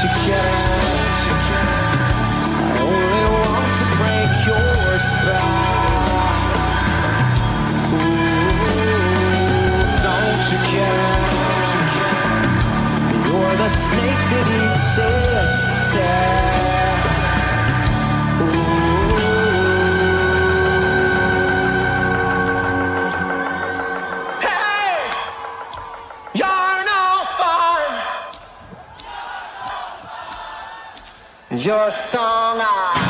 Together. Your song. I